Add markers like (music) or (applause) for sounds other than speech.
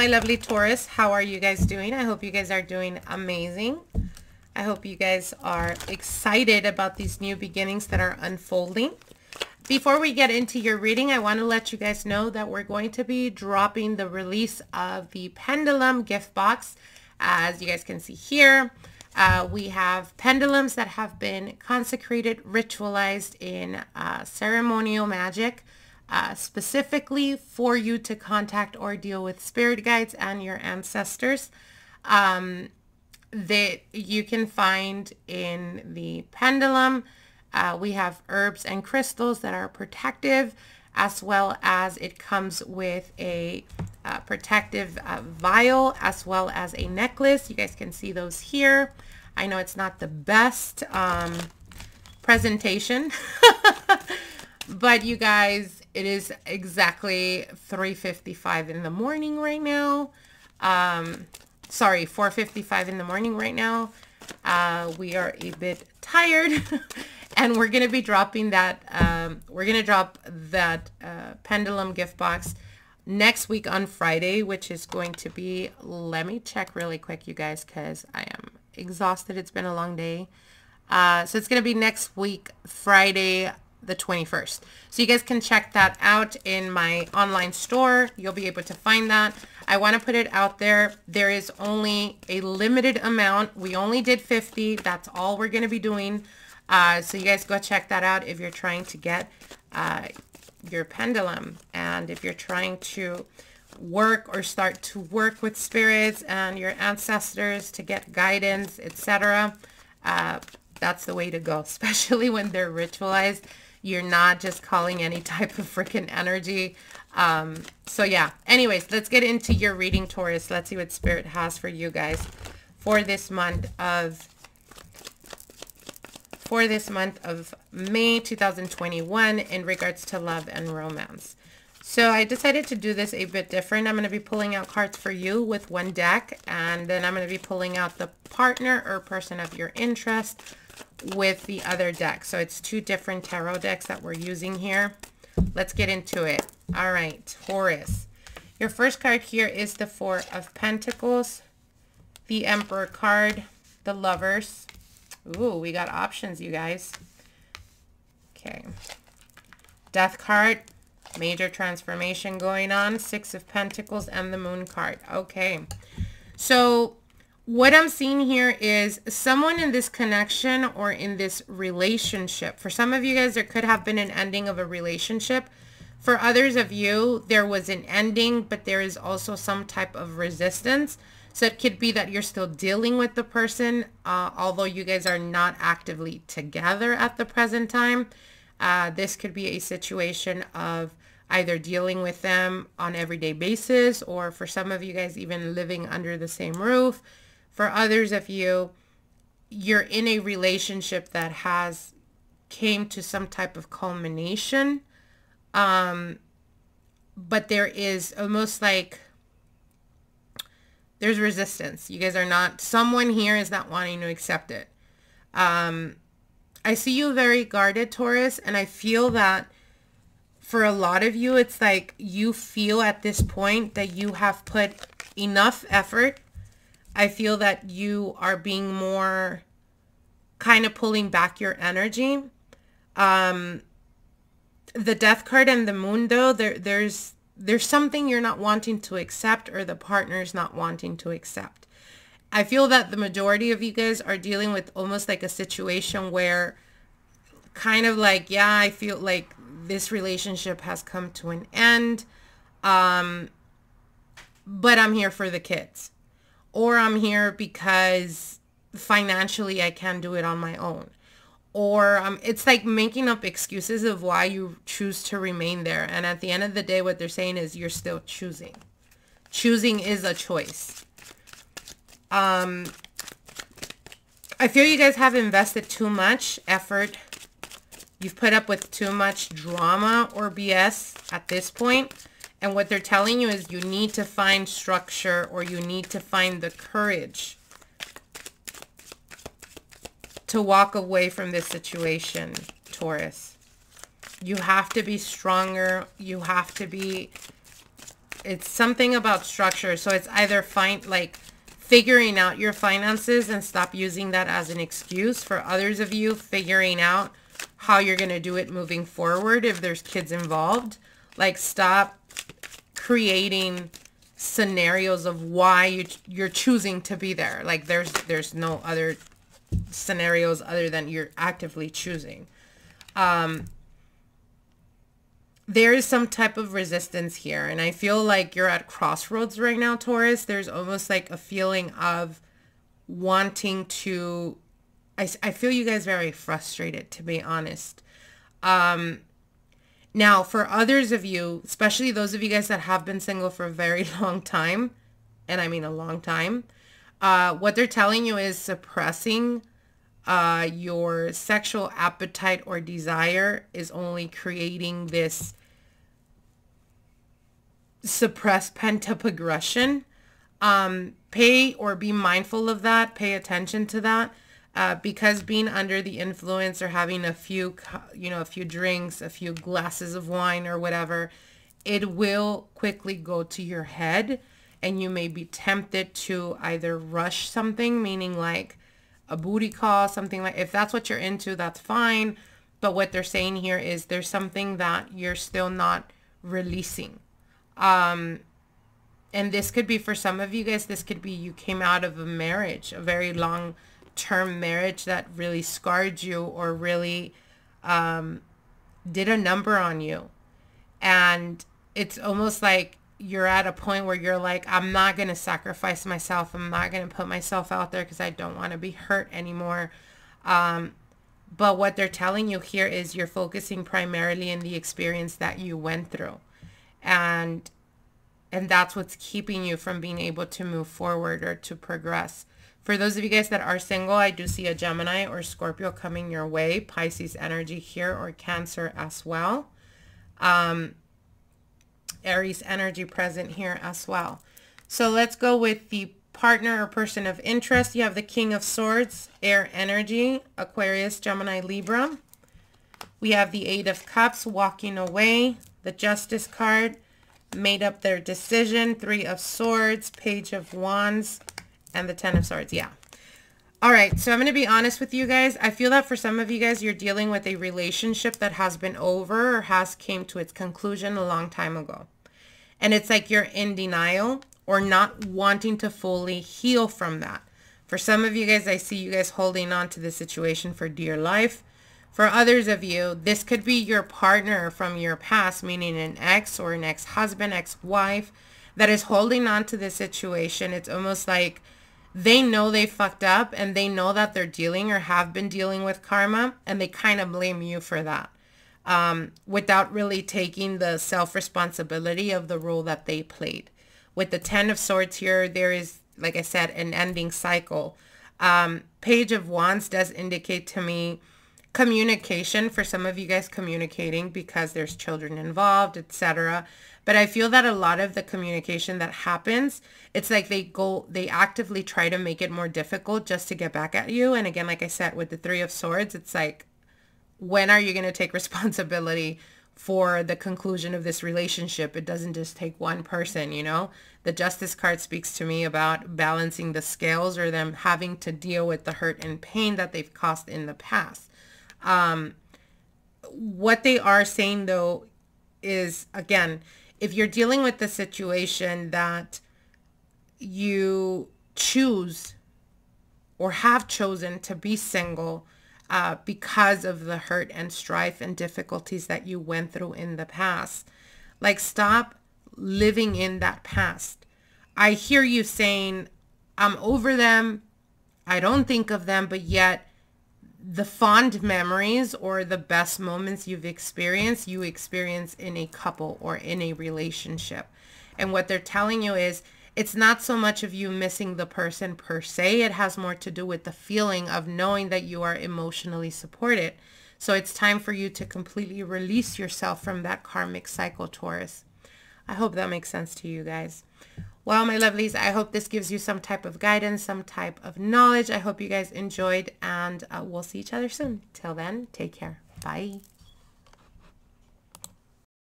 my lovely Taurus. How are you guys doing? I hope you guys are doing amazing. I hope you guys are excited about these new beginnings that are unfolding. Before we get into your reading, I want to let you guys know that we're going to be dropping the release of the Pendulum gift box. As you guys can see here, uh, we have pendulums that have been consecrated, ritualized in uh, ceremonial magic, uh, specifically for you to contact or deal with spirit guides and your ancestors. Um, that you can find in the pendulum. Uh, we have herbs and crystals that are protective as well as it comes with a uh, protective uh, vial as well as a necklace. You guys can see those here. I know it's not the best um, presentation, (laughs) but you guys, it is exactly 3.55 in the morning right now. Um, sorry, 4.55 in the morning right now. Uh, we are a bit tired (laughs) and we're going to be dropping that, um, we're going to drop that uh, pendulum gift box next week on Friday, which is going to be, let me check really quick, you guys, because I am exhausted. It's been a long day. Uh, so it's going to be next week, Friday, the 21st. So you guys can check that out in my online store. You'll be able to find that. I want to put it out there. There is only a limited amount. We only did 50. That's all we're going to be doing. Uh, so you guys go check that out if you're trying to get uh, your pendulum and if you're trying to work or start to work with spirits and your ancestors to get guidance, etc. Uh, that's the way to go, (laughs) especially when they're ritualized. You're not just calling any (laughs) type of freaking energy. Um, so yeah, anyways, let's get into your reading, Taurus. Let's see what Spirit has for you guys for this month of for this month of May 2021 in regards to love and romance. So I decided to do this a bit different. I'm going to be pulling out cards for you with one deck and then I'm going to be pulling out the partner or person of your interest with the other deck. So it's two different tarot decks that we're using here. Let's get into it. All right, Taurus. Your first card here is the Four of Pentacles, the Emperor card, the Lovers. Ooh, we got options, you guys. Okay. Death card, major transformation going on, Six of Pentacles, and the Moon card. Okay. So what I'm seeing here is someone in this connection or in this relationship. For some of you guys, there could have been an ending of a relationship. For others of you, there was an ending, but there is also some type of resistance. So it could be that you're still dealing with the person, uh, although you guys are not actively together at the present time. Uh, this could be a situation of either dealing with them on everyday basis or for some of you guys even living under the same roof for others of you, you're in a relationship that has came to some type of culmination. Um, but there is almost like there's resistance. You guys are not, someone here is not wanting to accept it. Um, I see you very guarded, Taurus, and I feel that for a lot of you, it's like you feel at this point that you have put enough effort I feel that you are being more kind of pulling back your energy. Um, the death card and the moon though, there, there's, there's something you're not wanting to accept or the partner's not wanting to accept. I feel that the majority of you guys are dealing with almost like a situation where kind of like, yeah, I feel like this relationship has come to an end. Um, but I'm here for the kids or I'm here because financially I can't do it on my own. Or um, it's like making up excuses of why you choose to remain there. And at the end of the day, what they're saying is you're still choosing. Choosing is a choice. Um, I feel you guys have invested too much effort. You've put up with too much drama or BS at this point. And what they're telling you is you need to find structure or you need to find the courage to walk away from this situation, Taurus. You have to be stronger. You have to be it's something about structure. So it's either find like figuring out your finances and stop using that as an excuse. For others of you, figuring out how you're going to do it moving forward if there's kids involved. Like stop creating scenarios of why you, you're choosing to be there. Like there's there's no other scenarios other than you're actively choosing. Um, there is some type of resistance here. And I feel like you're at crossroads right now, Taurus. There's almost like a feeling of wanting to, I, I feel you guys very frustrated, to be honest. Um, now, for others of you, especially those of you guys that have been single for a very (laughs) long time, and I mean a long time, uh, what they're telling you is suppressing uh, your sexual appetite or desire is only creating this suppressed pent up aggression. Um, pay or be mindful of that. Pay attention to that. Uh, because being under the influence or having a few, you know, a few drinks, a few glasses of wine or whatever, it will quickly go to your head and you may be tempted to either rush something, meaning like a booty call, something like, if that's what you're into, that's fine. But what they're saying here is there's something that you're still not releasing. Um, and this could be for some of you guys, this could be you came out of a marriage, a very long term marriage that really scarred you or really um, did a number on you. And it's almost like you're at a point where you're like, I'm not going to sacrifice myself. I'm not going to put myself out there because I don't want to be hurt anymore. Um, but what they're telling you here is you're focusing primarily in the experience that you went through and and that's what's keeping you from being able to move forward or to progress. For those of you guys that are single, I do see a Gemini or Scorpio coming your way, Pisces energy here or Cancer as well. Um, Aries energy present here as well. So let's go with the partner or person of interest. You have the King of Swords, air energy, Aquarius, Gemini, Libra. We have the Eight of Cups walking away, the Justice card, made up their decision, Three of Swords, Page of Wands, and the Ten of Swords. Yeah. All right, so I'm going to be honest with you guys. I feel that for some of you guys, you're dealing with a relationship that has been over or has came to its conclusion a long time ago. And it's like you're in denial or not wanting to fully heal from that. For some of you guys, I see you guys holding on to the situation for dear life. For others of you, this could be your partner from your past, meaning an ex or an ex-husband, ex-wife that is holding on to this situation. It's almost like they know they fucked up and they know that they're dealing or have been dealing with karma and they kind of blame you for that um, without really taking the self-responsibility of the role that they played. With the Ten of Swords here, there is, like I said, an ending cycle. Um, Page of Wands does indicate to me communication for some of you guys communicating because there's children involved, etc. But I feel that a lot of the communication that happens, it's like they go, they actively try to make it more difficult just to get back at you. And again, like I said, with the Three of Swords, it's like, when are you going to take (laughs) responsibility for the conclusion of this relationship? It doesn't just take one person, you know? The Justice card speaks to me about balancing the scales or them having to deal with the hurt and pain that they've caused in the past. Um, what they are saying though is again, if you're dealing with the situation that you choose or have chosen to be single uh, because of the hurt and strife and difficulties that you went through in the past, like stop living in that past. I hear you saying, I'm over them. I don't think of them, but yet the fond memories or the best moments you've experienced, you experience in a couple or in a relationship. And what they're telling you is it's not so much of you missing the person per se. It has more to do with the feeling of knowing that you are emotionally supported. So it's time for you to completely release yourself from that karmic cycle, Taurus. I hope that makes sense to you guys. Well, my lovelies, I hope this gives you some type of guidance, some type of knowledge. I hope you guys enjoyed and uh, we'll see each other soon. Till then, take care. Bye.